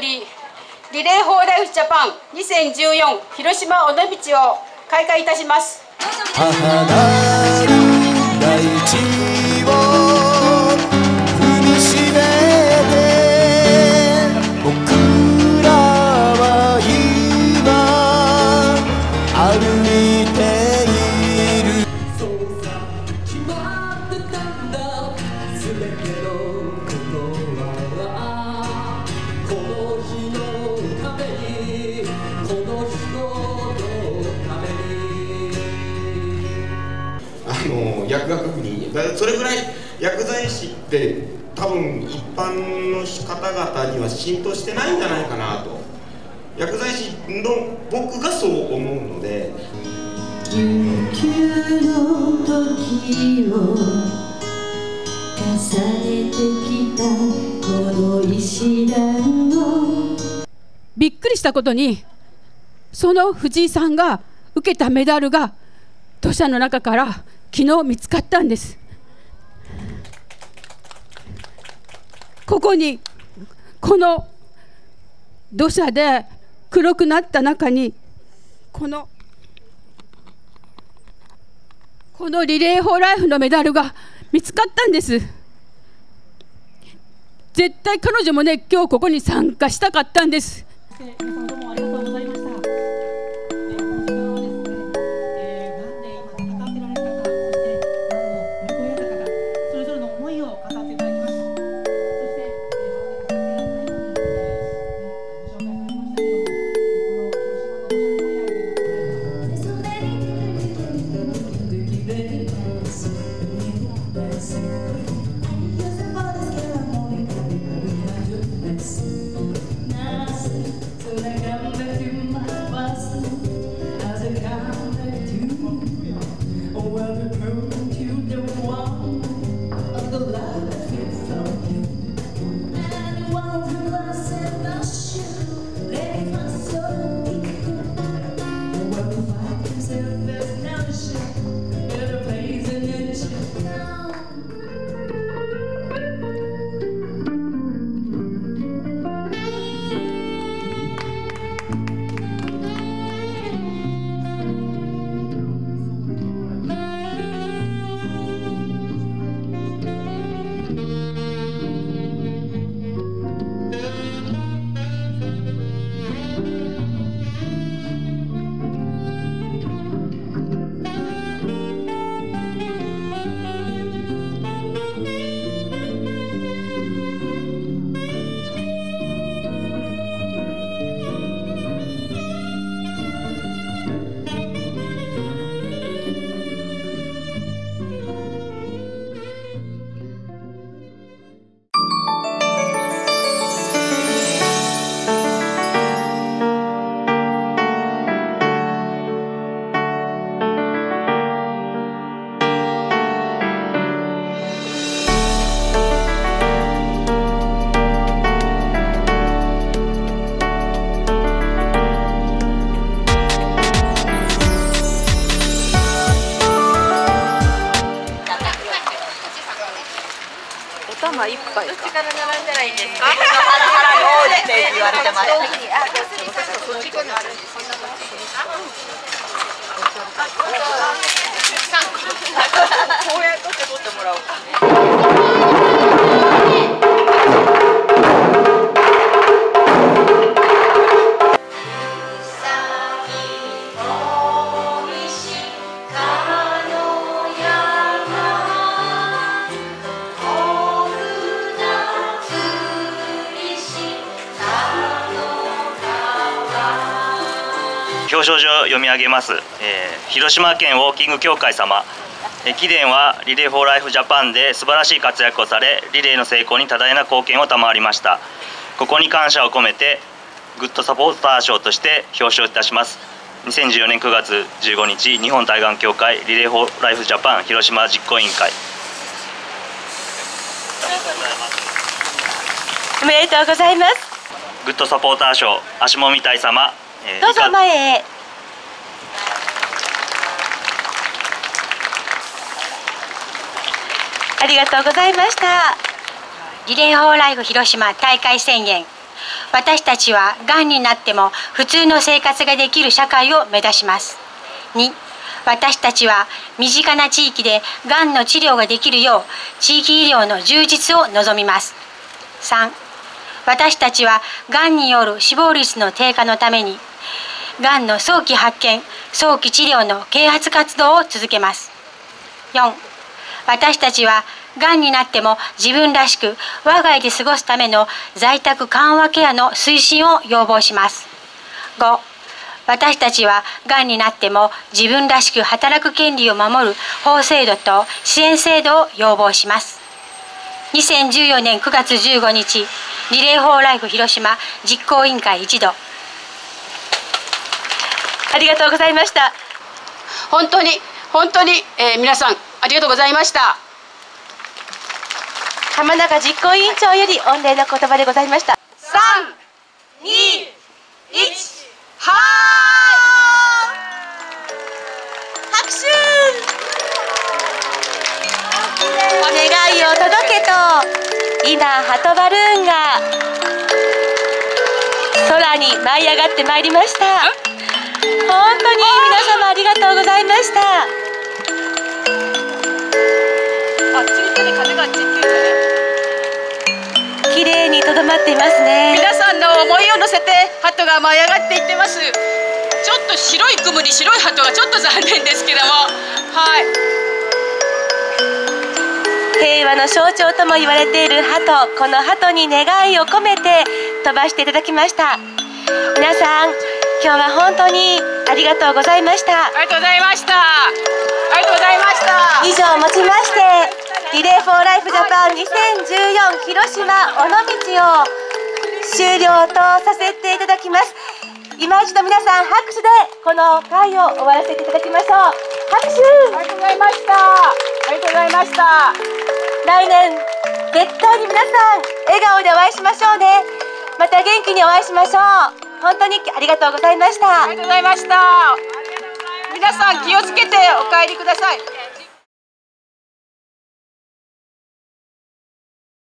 りリレー・フォー・ライフ・ジャパン2014広島尾道を開会いたします。薬学部にそれぐらい薬剤師って多分一般の方々には浸透してないんじゃないかなと。薬剤師の僕がそう思うので。の時を重ねてきたこの石段を。びっくりしたことにその藤井さんが受けたメダルが土砂の中から昨日見つかったんです。ここにこの土砂で黒くなった中にこのこのリレー・フォー・ライフのメダルが見つかったんです。絶対彼女もね今日ここに参加したかったんです。頭い。っぱいどっちから並んだらいいですか？腹に多いって言われてますこうやって取ってもらおう表彰状を読み上げます、えー広島県ウォーキング協会様。えー貴殿はリレー・フォー・ライフ・ジャパンで素晴らしい活躍をされリレーの成功に多大な貢献を賜りました。ここに感謝を込めてグッドサポーター賞として表彰いたします。2014年9月15日日本対がん協会リレー・フォー・ライフ・ジャパン広島実行委員会。おめでとうございます。グッドサポーター賞足もみ隊様、えーどうぞ前へ。ありがとうございました。リレー・フォー・ライフ広島大会宣言。私たちはがんになっても普通の生活ができる社会を目指します。2私たちは身近な地域でがんの治療ができるよう地域医療の充実を望みます。3私たちはがんによる死亡率の低下のためにがんの早期発見早期治療の啓発活動を続けます。4私たちはがんになっても自分らしく我が家で過ごすための在宅緩和ケアの推進を要望します。5私たちはがんになっても自分らしく働く権利を守る法制度と支援制度を要望します。2014年9月15日リレー・フォー・ライフ広島実行委員会一同。ありがとうございました。本当に本当に、えー皆さんありがとうございました。浜中実行委員長より御礼の言葉でございました。三二一は拍手。願いを届けと今ハトバルーンが空に舞い上がってまいりました。本当に皆様ありがとうございました。あっちに風があってるね綺麗にとどまっていますね。皆さんの思いを乗せて鳩が舞い上がっていってます。ちょっと白い雲に白い鳩がちょっと残念ですけども。はい。平和の象徴とも言われている鳩この鳩に願いを込めて飛ばしていただきました。皆さん今日は本当にありがとうございました。ありがとうございました。ありがとうございました。以上をもちましてリレー・フォー・ライフ・ジャパン2014広島尾道を終了とさせていただきます。今一度皆さん拍手でこの会を終わらせていただきましょう。拍手。ありがとうございました。ありがとうございました。来年絶対に皆さん笑顔でお会いしましょうね。また元気にお会いしましょう。本当にありがとうございました。ありがとうございました。皆さん気をつけてお帰りください